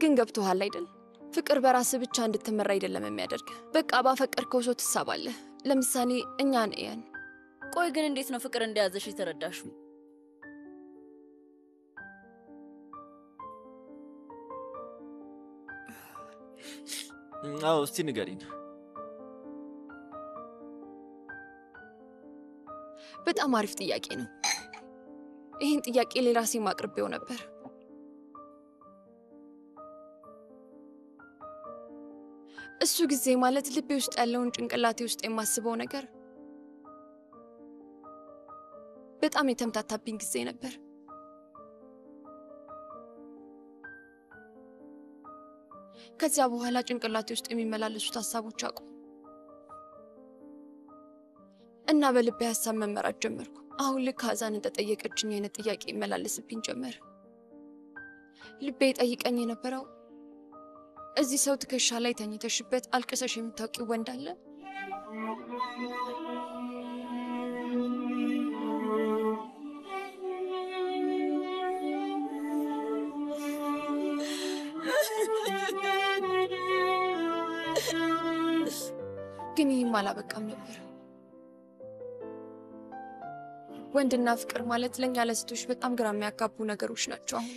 ግን ገብቶሃል አይደል? ፍቅር በራስህ ብቻ እንድትመራ አይደለም የሚያደርግ። በቃ ባፈቀርከው ሰው ትሳባለህ። ለምሳሌ እኛን እየን። ቆይ ግን እንዴት ነው ፍቅር እንደያዘሽ የተረዳሹ? አዎ፣ እስቲ ንገሪን። በጣም አሪፍ ጥያቄ ነው። ይህን ጥያቄ ለራሴ ማቅርቤው ነበር። እሱ ጊዜ ማለት ልቤ ውስጥ ያለውን ጭንቅላቴ ውስጥ የማስበው ነገር በጣም የተምታታብኝ ጊዜ ነበር። ከዚያ በኋላ ጭንቅላቴ ውስጥ የሚመላለሱት ሀሳቦች አቁም እና በልቤ ሀሳብ መመራት ጀመርኩ። አሁን ልክ ሀዛን እንደጠየቀችኝ አይነት ጥያቄ ይመላለስብኝ ጀመር። ልቤ ጠይቀኝ የነበረው እዚህ ሰው ትከሻ ላይ ተኝተሽበት አልቅሰሽ የምታውቂው ወንድ አለ? ግን ይህም አላበቃም ነበር። ወንድና ፍቅር ማለት ለእኛ ለሴቶች በጣም ግራ የሚያጋቡ ነገሮች ናቸው። አሁን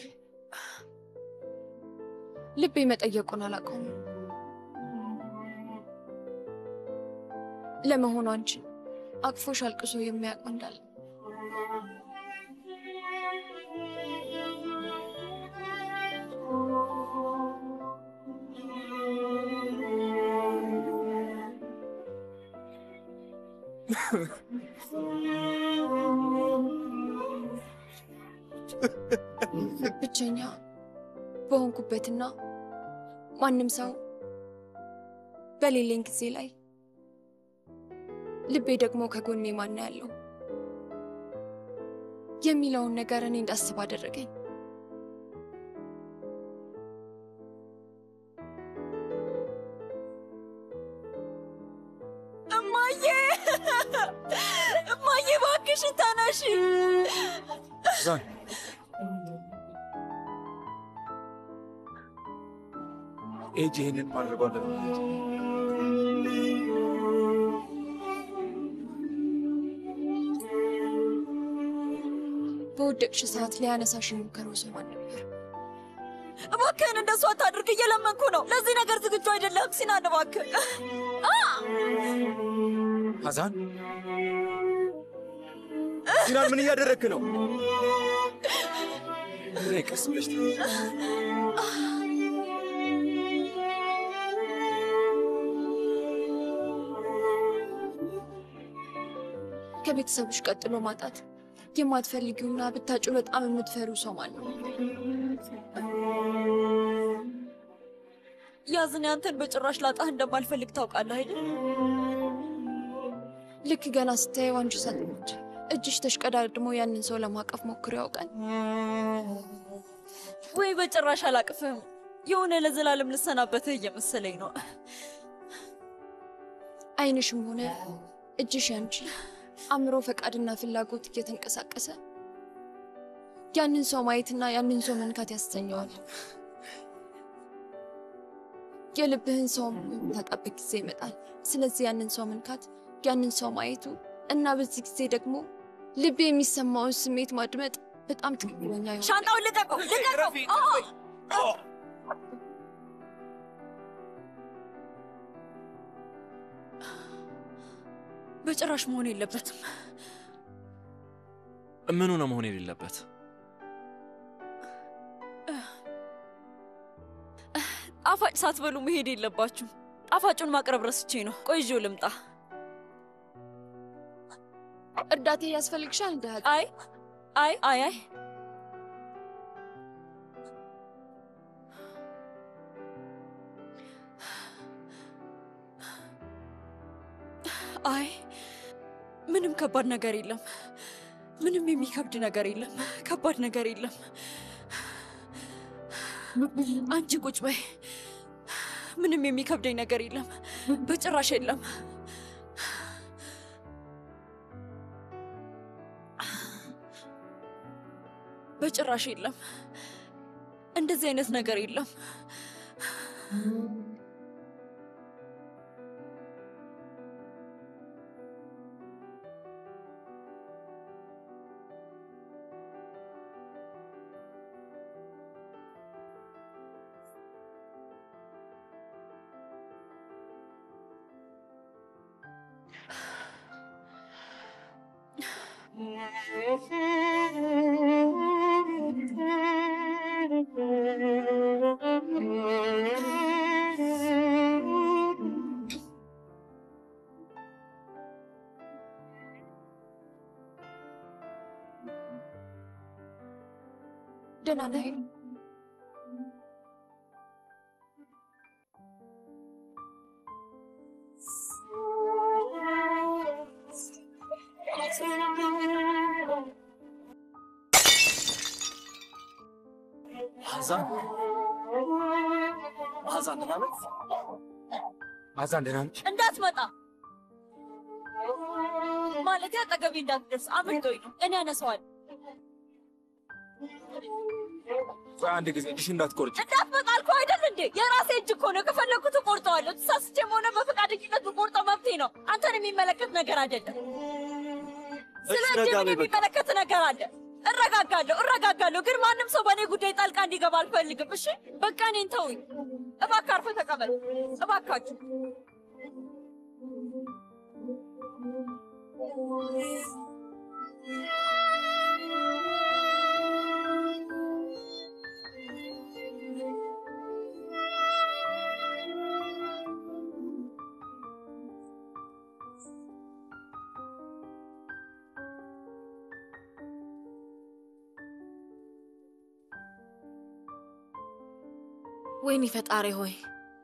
ልቤ መጠየቁን አላቆምም። ለመሆኑ አንቺ አቅፎሽ አልቅሶ የሚያውቅ አለ? ብቸኛ በሆንኩበትና ማንም ሰው በሌለኝ ጊዜ ላይ ልቤ ደግሞ ከጎኔ ማን ያለው የሚለውን ነገር እኔ እንዳስብ አደረገኝ። ኤጅ ይህንን ማድረጓ በወደቅሽ ሰዓት ሊያነሳሽ የሞከረው ሰው ማን ነበር? እባክህን እንደሱ አታድርግ፣ እየለመንኩ ነው። ለዚህ ነገር ዝግጁ አይደለም። ሲናን እባክህ ሀዛን ሲናን ምን እያደረግክ ነው? ቀስ ብለሽ ከቤተሰቦች ቀጥሎ ማጣት የማትፈልጊውና ብታጩ በጣም የምትፈሪው ሰው ማን ነው? ያዝን፣ አንተን በጭራሽ ላጣህ እንደማልፈልግ ታውቃለህ አይደል? ልክ ገና ስታየው አንቺ ሰጥሞች እጅሽ ተሽቀዳድሞ ያንን ሰው ለማቀፍ ሞክሮ ያውቃል? ወይ በጭራሽ አላቅፍህም። የሆነ ለዘላለም ልሰናበትህ እየመሰለኝ ነው። አይንሽም ሆነ እጅሽ ያንቺ አእምሮ፣ ፈቃድና ፍላጎት እየተንቀሳቀሰ ያንን ሰው ማየትና ያንን ሰው መንካት ያስተኘዋል። የልብህን ሰው የምታጣበት ጊዜ ይመጣል። ስለዚህ ያንን ሰው መንካት፣ ያንን ሰው ማየቱ እና በዚህ ጊዜ ደግሞ ልብ የሚሰማውን ስሜት ማድመጥ በጣም ትክክለኛ ሻንጣውን ልቀቀው! ልቀቀው! በጭራሽ መሆን የለበትም። ምኑ ነው መሆን የሌለበት? ጣፋጭ ሳትበሉ መሄድ የለባችሁም። ጣፋጩን ማቅረብ ረስቼ ነው። ቆይ ይዤው ልምጣ። እርዳታ ያስፈልግሻል? እንደ አይ አይ አይ አይ አይ ምንም ከባድ ነገር የለም። ምንም የሚከብድ ነገር የለም። ከባድ ነገር የለም። አንቺ ቁጭ በይ። ምንም የሚከብደኝ ነገር የለም። በጭራሽ የለም። በጭራሽ የለም። እንደዚህ አይነት ነገር የለም። ደህና ነህ? ሀዛን ሀዛን ደህና ነህ? ሀዛን ደህና ነሽ? እንዳትመጣ ማለት አጠገቤ እንዳትደርስ አምልጦኝ ነው። እኔ አነሳዋለሁ። ቆይ አንድ ጊዜ እጅሽ እንዳትቆርጭ። እንዳትመጣ አልኩህ አይደል እንዴ? የራሴ እጅ እኮ ነው። ከፈለኩት እቆርጠዋለሁ። ተሳስቼም ሆነ በፈቃደኝነት ብቆርጠው መብቴ ነው። አንተን የሚመለከት ነገር አይደለም። ስለ እጅ የሚመለከት ነገር አለ? እረጋጋለሁ እረጋጋለሁ፣ ግን ማንም ሰው በእኔ ጉዳይ ጣልቃ እንዲገባ አልፈልግም። እሺ በቃ እኔን ተውኝ። እባክህ አርፈህ ተቀበል። እባካችሁ ወይኔ ፈጣሪ ሆይ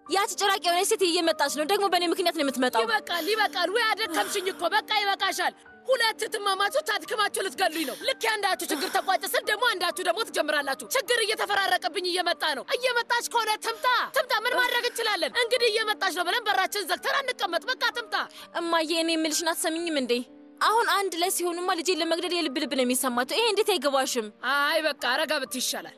ያቺ ጭራቅ የሆነች ሴት እየመጣች ነው። ደግሞ በእኔ ምክንያት ነው የምትመጣው። ይበቃል፣ ይበቃል። ወይ አደከምሽኝ እኮ በቃ ይበቃሻል። ሁለት እህትማማቾች አድክማችሁ ልትገሉኝ ነው። ልክ አንዳችሁ ችግር ተቋጨ ስል ደግሞ አንዳችሁ ደግሞ ትጀምራላችሁ። ችግር እየተፈራረቀብኝ እየመጣ ነው። እየመጣች ከሆነ ትምጣ፣ ትምጣ። ምን ማድረግ እንችላለን? እንግዲህ እየመጣች ነው ብለን በራችን ዘግተን አንቀመጥ። በቃ ትምጣ። እማዬ እኔ የምልሽን አትሰሚኝም እንዴ? አሁን አንድ ላይ ሲሆኑማ ልጄን ለመግደል የልብ ልብ ነው የሚሰማቸው። ይሄ እንዴት አይገባሽም? አይ በቃ ረጋ ብት ይሻላል።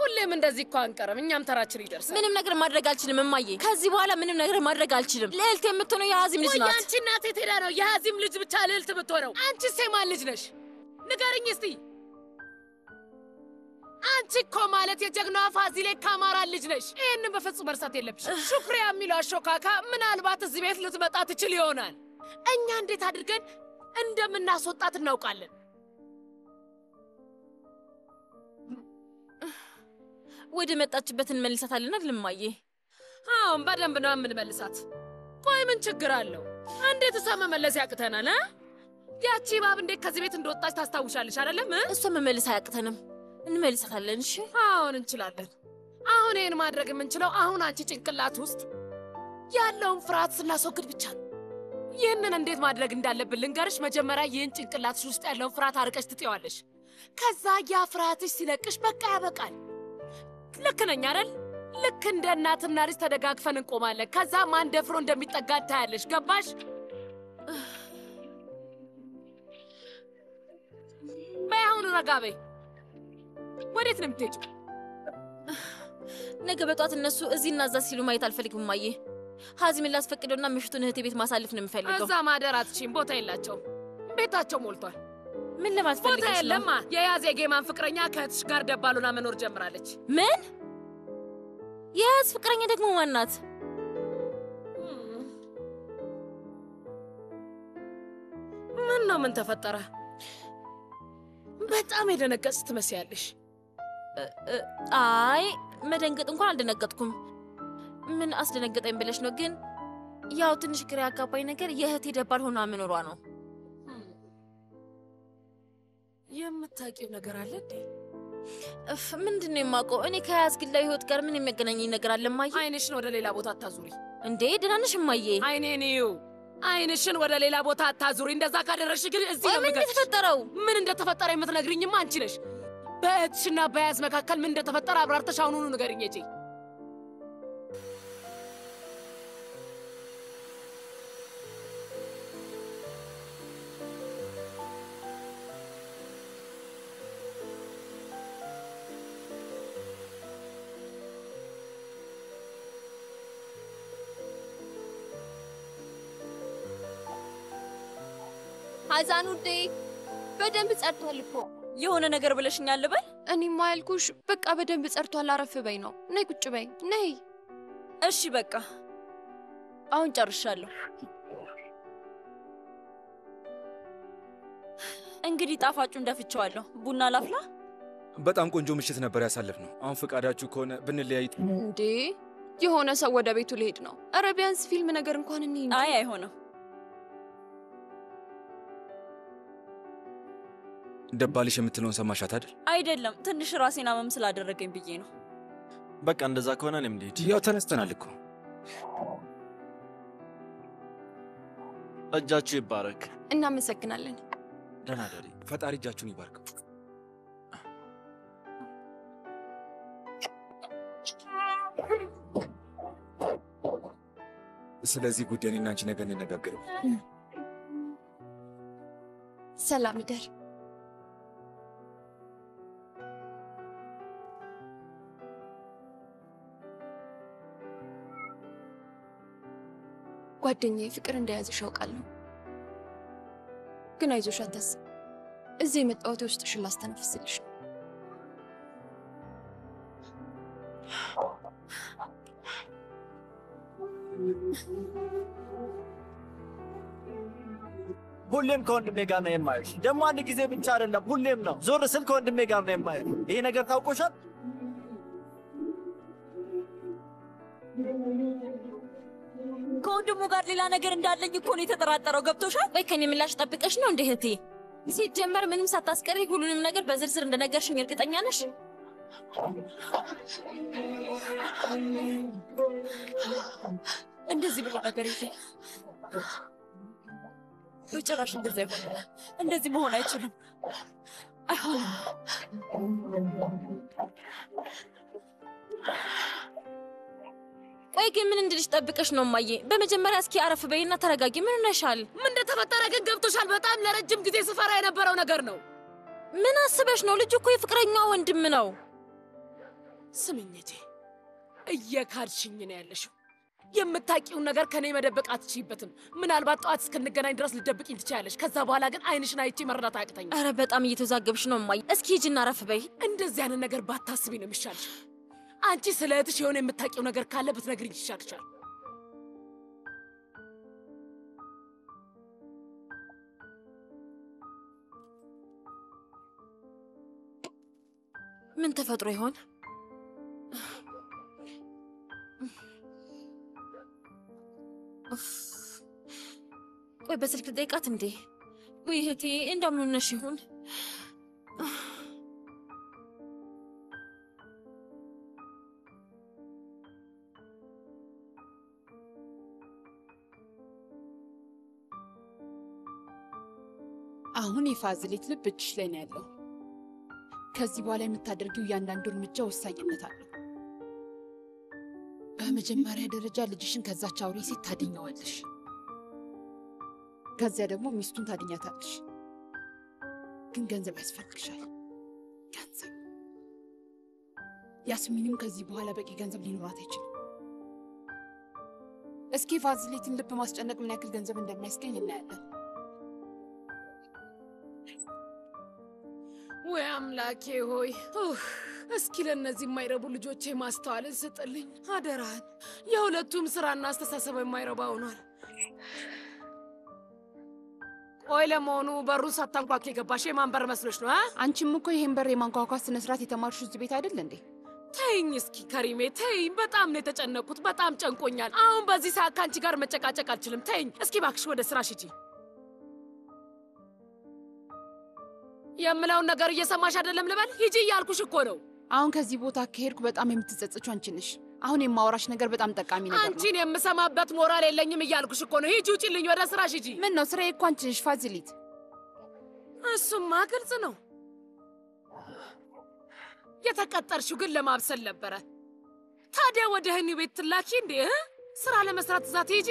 ሁሌም እንደዚህ እኮ አንቀርም። እኛም ተራችን ይደርሳል። ምንም ነገር ማድረግ አልችልም እማዬ። ከዚህ በኋላ ምንም ነገር ማድረግ አልችልም። ልዕልት የምትሆነው የአዚም ልጅ ናት። አንቺ እናቴ ቴዳ ነው የሀዚም ልጅ ብቻ ልዕልት ብትሆነው፣ አንቺስ የማን ልጅ ነሽ? ንገርኝ እስቲ። አንቺ እኮ ማለት የጀግናዋ ፋዚሌ ካማራ ልጅ ነሽ። ይህንን በፍጹም መርሳት የለብሽ። ሹክሪያ የሚለው አሾካካ ምናልባት እዚህ ቤት ልትመጣ ትችል ይሆናል። እኛ እንዴት አድርገን እንደምናስወጣት እናውቃለን። ወደ መጣችበት እንመልሳታለን አይደል እማዬ? አሁን በደንብ ነው የምንመልሳት። ቆይ ምን ችግር አለው? እንዴት እሷ መመለስ ያቅተናል? እ? ያቺ እባብ እንዴት ከዚህ ቤት እንደወጣች ታስታውሻለሽ አይደለም? እ? እሷ መመለስ አያቅተንም። እንመልሳታለን። እሺ አሁን እንችላለን። አሁን ይህን ማድረግ የምንችለው አሁን አንቺ ጭንቅላት ውስጥ ያለውን ፍርሃት ስናስወግድ ብቻ ነው። ይህንን እንዴት ማድረግ እንዳለብን ልንገርሽ። መጀመሪያ ይህን ጭንቅላትሽ ውስጥ ያለውን ፍርሃት አርቀሽ ትጤዋለሽ። ከዛ ያ ፍርሃትሽ ሲለቅሽ በቃ ያበቃል። ልክ ነኝ አይደል? ልክ እንደ እናትና ልጅ ተደጋግፈን እንቆማለን። ከዛ ማን ደፍሮ እንደሚጠጋ ታያለሽ። ገባሽ? በይ አሁን ረጋ በይ። ወዴት ነው የምትሄጂው? ነገ በጧት እነሱ እዚህና እዛ ሲሉ ማየት አልፈልግም እማዬ። ሀዚምን ላስፈቅደውና ምሽቱን እህቴ ቤት ማሳለፍ ነው የምፈልገው። እዛ ማደር አትችይም። ቦታ የላቸውም። ቤታቸው ሞልቷል። ምን ለማለት ቦታ? የለማ። የያዝ የጌማን ፍቅረኛ ከእህትሽ ጋር ደባሉና መኖር ጀምራለች። ምን የያዝ ፍቅረኛ ደግሞ ማናት? ምን ነው? ምን ተፈጠረ? በጣም የደነገጥሽ ትመስያለሽ። አይ መደንገጥ እንኳን አልደነገጥኩም። ምን አስደነገጠኝ ብለሽ ነው? ግን ያው ትንሽ ግራ ያጋባኝ ነገር የእህቴ ደባል ሆና መኖሯ ነው። የምታውቂው ነገር አለ እንዴ? እፍ ምንድን ነው የማውቀው? እኔ ከያዝ ግላዊ ህይወት ጋር ምን የሚያገናኘኝ ነገር አለ እማዬ? አይንሽን ወደ ሌላ ቦታ አታዙሪ። እንዴ ደህና ነሽ እማዬ? አይኔን እዩ። አይንሽን ወደ ሌላ ቦታ አታዙሪ። እንደዛ ካደረግሽ ግን እዚህ ነው ምን የተፈጠረው? ምን እንደተፈጠረ የምትነግርኝማ አንቺ ነሽ። በእህትሽና በያዝ መካከል ምን እንደተፈጠረ አብራርተሽ አሁኑኑ ንገሪኝ እጂ ሀዛን ውዴ በደንብ ጸድቷል እኮ። የሆነ ነገር ብለሽኛል ልበል? እኔማ ያልኩሽ በቃ በደንብ ጸድቷል፣ አረፍ በይ ነው። ነይ ቁጭ በይ ነይ። እሺ በቃ አሁን ጨርሻለሁ። እንግዲህ ጣፋጩን ደፍቼዋለሁ። ቡና ላፍላ? በጣም ቆንጆ ምሽት ነበር ያሳለፍነው። አሁን ፈቃዳችሁ ከሆነ ብንለያይ እንዴ የሆነ ሰው ወደ ቤቱ ሊሄድ ነው። ኧረ ቢያንስ ፊልም ነገር እንኳን እንይ አይ አይሆንም። ደባልሽ የምትለውን ሰማሻት አይደል? አይደለም ትንሽ ራሴን አመም ስላደረገኝ ብዬ ነው። በቃ እንደዛ ከሆነ እኔም ልሂድ። ያው ተነስተናል እኮ። እጃችሁ ይባረክ። እናመሰግናለን። ደህና ደሪ። ፈጣሪ እጃችሁን ይባርከው። ስለዚህ ጉዳይ እኔና አንቺ ነገር እንነጋገረው። ሰላም ይደር። ጓደኛዬ ፍቅር እንደያዘሽ አውቃለሁ፣ ግን አይዞሽ አታስብ። እዚህ የመጣሁት የውስጥሽን ላስተነፍስልሽ ነው። ሁሌም ከወንድሜ ጋር ነው የማየው። ደግሞ አንድ ጊዜ ብቻ አይደለም፣ ሁሌም ነው። ዞር ስል ከወንድሜ ጋር ነው የማየው። ይሄ ነገር ታውቆሻል? ከወንድሙ ጋር ሌላ ነገር እንዳለኝ እኮ ነው የተጠራጠረው። ገብቶሻል? ወይ ከኔ ምላሽ ጠብቀሽ ነው እንዴ እህቴ? ሲጀመር ምንም ሳታስቀሪ ሁሉንም ነገር በዝርዝር እንደነገርሽኝ እርግጠኛ ነሽ? እንደዚህ ብሎ ነገር ይሄ በጭራሽ ይሆናል። እንደዚህ መሆን አይችልም። አይሆንም። ቆይ ግን ምን እንድልሽ ጠብቀሽ ነው እማዬ? በመጀመሪያ እስኪ አረፍ በይና ተረጋጊ። ምን ሆነሻል? ምን እንደተፈጠረ ግን ገብቶሻል? በጣም ለረጅም ጊዜ ስፈራ የነበረው ነገር ነው። ምን አስበሽ ነው? ልጁ እኮ የፍቅረኛ ወንድም ነው። ስምኝ እቴ፣ እየካድሽኝ ነው ያለሽው። የምታውቂውን ነገር ከኔ መደበቅ አትችይበትም። ምናልባት ጠዋት እስክንገናኝ ድረስ ልደብቅኝ ትችያለሽ። ከዛ በኋላ ግን አይንሽን አይቼ መረዳት አያቅተኛል። አረ በጣም እየተወዛገብሽ ነው እማዬ። እስኪ ሂጂና አረፍ በይ። እንደዚህ አይነት ነገር ባታስቢ ነው የሚሻልሽ። አንቺ ስለ እህትሽ የሆነ የምታውቂው ነገር ካለ ብትነግሪኝ ይሻልሻል። ምን ተፈጥሮ ይሆን? ቆይ በስልክ ጠይቃት እንዴ? ወይ እህቴ እንደምን ሆነሽ ይሆን? አሁን የፋዝሌት ልብ እጅሽ ላይ ነው ያለው። ከዚህ በኋላ የምታደርጊው እያንዳንዱ እርምጃ ወሳኝነት አለው። በመጀመሪያ ደረጃ ልጅሽን ከዛች አውሬ ሴት ታድኘዋለሽ። ከዚያ ደግሞ ሚስቱን ታድኛታለሽ። ግን ገንዘብ ያስፈልግሻል። ገንዘብ ያስሚንም ከዚህ በኋላ በቂ ገንዘብ ሊኖራት አይችልም። እስኪ ፋዝሌትን ልብ ማስጨነቅ ምን ያክል ገንዘብ እንደሚያስገኝ እናያለን። አምላኬ ሆይ! እስኪ ለእነዚህ የማይረቡ ልጆቼ ማስተዋልን ስጥልኝ አደራህን። የሁለቱም ስራና አስተሳሰብ የማይረባ ሆኗል። ቆይ ለመሆኑ በሩን ሳታንኳኩ የገባሽ የማን በር መስሎች ነው? አንቺም እኮ ይህን በር የማንኳኳት ስነ ስርዓት የተማርሽው እዚህ ቤት አይደል እንዴ? ተይኝ እስኪ ከሪሜ ተይኝ። በጣም ነው የተጨነቁት። በጣም ጨንቆኛል። አሁን በዚህ ሰዓት ከአንቺ ጋር መጨቃጨቅ አልችልም። ተይኝ እስኪ ባክሽ ወደ ስራሽ ሂጂ። የምለውን ነገር እየሰማሽ አይደለም ልበል? ሂጂ እያልኩሽ እኮ ነው። አሁን ከዚህ ቦታ ከሄድኩ በጣም የምትጸጽችው አንቺ ነሽ። አሁን የማወራሽ ነገር በጣም ጠቃሚ ነገር ነው። አንቺን የምሰማበት ሞራል የለኝም እያልኩሽ እኮ ነው። ሂጂ ውጪልኝ፣ ወደ ስራሽ ሂጂ። ምን ነው ስራዬ እኮ አንቺ ነሽ ፋዚሊት። እሱማ ግልጽ ነው። የተቀጠርሽው ግን ለማብሰል ነበረ። ታዲያ ወደ ህኒ ቤት ትላኪ እንዴ? ስራ ለመስራት እዛ ትሄጂ?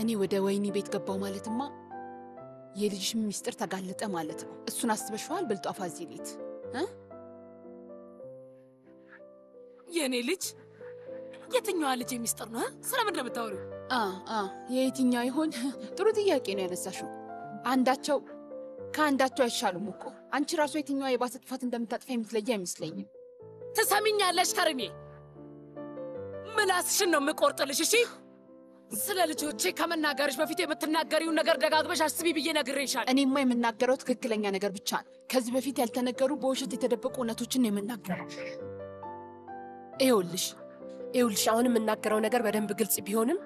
እኔ ወደ ወይኒ ቤት ገባው ማለትማ የልጅሽ ሚስጥር ተጋለጠ ማለት ነው። እሱን አስበሽዋል? ብልጧ ፋዚሊት? የእኔ ልጅ የትኛዋ ልጅ የሚስጥር ነው? አ አ የየትኛው ይሆን? ጥሩ ጥያቄ ነው ያነሳሽው። አንዳቸው ከአንዳቸው አይሻሉም እኮ። አንቺ ራሷ የትኛዋ የባሰ ጥፋት እንደምታጥፋ የምትለይ አይመስለኝም። ትሰሚኛለሽ ከርሜ? ምላስሽን ነው የምቆርጥልሽ። እሺ ስለ ልጆቼ ከመናገርሽ በፊት የምትናገሪውን ነገር ደጋግመሽ አስቢ ብዬ ነግሬሻለሁ። እኔማ የምናገረው ትክክለኛ ነገር ብቻ ነው። ከዚህ በፊት ያልተነገሩ በውሸት የተደበቁ እውነቶችን ነው የምናገረው። ይኸውልሽ ይኸውልሽ አሁን የምናገረው ነገር በደንብ ግልጽ ቢሆንም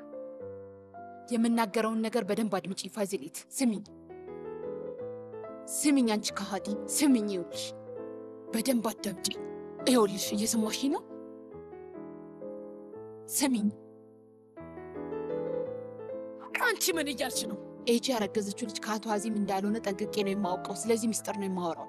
የምናገረውን ነገር በደንብ አድምጪ ፋዚሌት። ስሚኝ ስሚኝ፣ አንቺ ከሃዲ ስሚኝ። ይኸውልሽ በደንብ አዳምጪ። ይኸውልሽ እየሰማሽ ነው? ስሚኝ። አንቺ ምን እያልሽ ነው? ኤጂ ያረገዘችው ልጅ ከአቶ አዚም እንዳልሆነ ጠንቅቄ ነው የማውቀው። ስለዚህ ሚስጥር ነው የማወራው።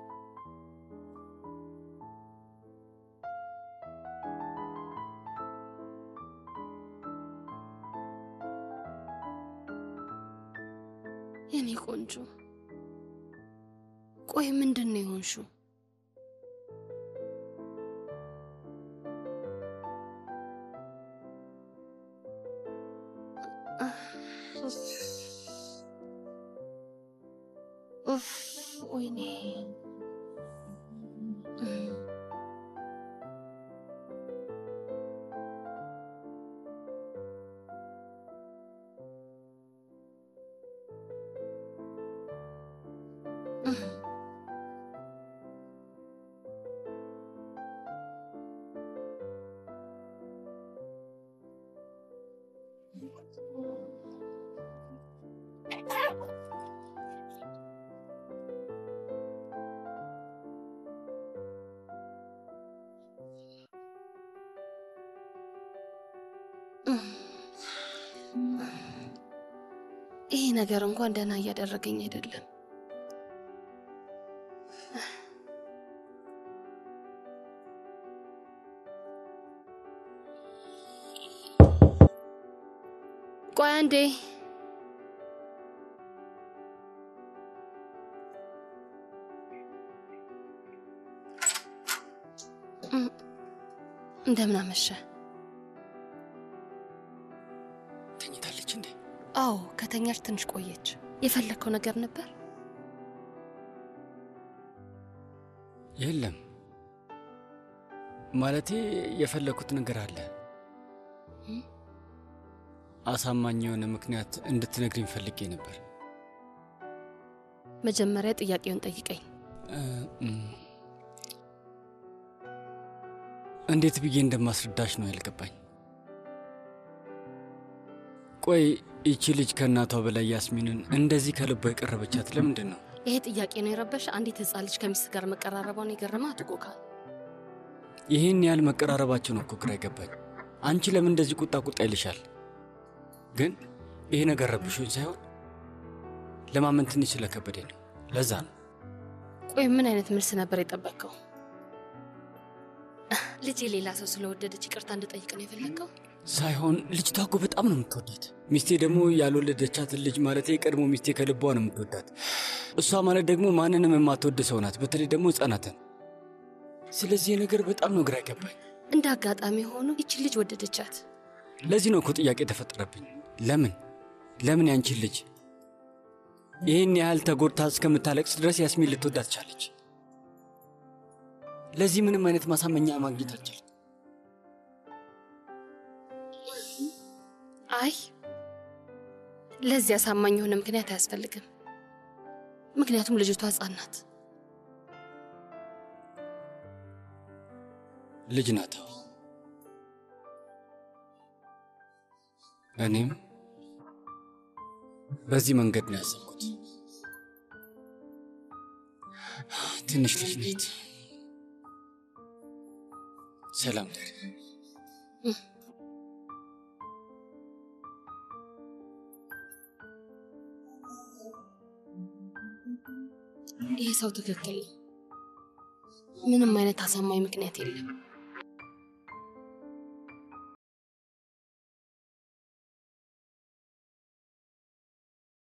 የኔ ቆንጆ፣ ቆይ ምንድን ነው የሆንሽው? ነገር እንኳን ደህና እያደረገኝ አይደለም። ቆይ አንዴ እንደምን አመሸ? አዎ ከተኛች ትንሽ ቆየች። የፈለግከው ነገር ነበር? የለም ማለቴ የፈለኩት ነገር አለ።? አሳማኝ የሆነ ምክንያት እንድትነግሪኝ ፈልጌ ነበር። መጀመሪያ ጥያቄውን ጠይቀኝ። እንዴት ብዬ እንደማስረዳሽ ነው ያልገባኝ። ቆይ ይቺ ልጅ ከእናቷ በላይ ያስሚንን እንደዚህ ከልቧ የቀረበቻት ለምንድን ነው? ይሄ ጥያቄ ነው የረበሽ? አንዲት ህፃን ልጅ ከሚስት ጋር መቀራረቧን የገረመ አድጎካል። ይህን ያህል መቀራረባቸው ነው እኮ ግራ አይገባኝ። አንቺ ለምን እንደዚህ ቁጣ ቁጣ ይልሻል? ግን ይሄ ነገር ረብሾኝ ሳይሆን ለማመን ትንሽ ስለከበደኝ ነው። ለዛ ነው ቆይ ምን አይነት መልስ ነበር የጠበቅከው? ልጅ የሌላ ሰው ስለወደደች ይቅርታ እንድጠይቅ ነው የፈለግከው? ሳይሆን ልጅቷ እኮ በጣም ነው የምትወዳት። ሚስቴ ደግሞ ያልወለደቻትን ልጅ ማለት የቀድሞ ሚስቴ ከልቧ ነው የምትወዳት። እሷ ማለት ደግሞ ማንንም የማትወድ ሰው ናት፣ በተለይ ደግሞ ህጻናትን። ስለዚህ ነገር በጣም ነው ግራ አይገባኝ። እንደ አጋጣሚ ሆኖ ይቺ ልጅ ወደደቻት። ለዚህ ነው እኮ ጥያቄ የተፈጠረብኝ። ለምን ለምን ያንቺን ልጅ ይህን ያህል ተጎድታ እስከምታለቅስ ድረስ ያስሚን ልትወዳት ቻለች? ለዚህ ምንም አይነት ማሳመኛ ማግኘት አልቻልኩም። አይ ለዚህ አሳማኝ የሆነ ምክንያት አያስፈልግም። ምክንያቱም ልጅቷ ህጻን ናት። ልጅ ናት። እኔም በዚህ መንገድ ነው ያሰብኩት። ትንሽ ልጅ ናት። ሰላም ይሄ ሰው ትክክል ነው። ምንም አይነት አሳማኝ ምክንያት የለም።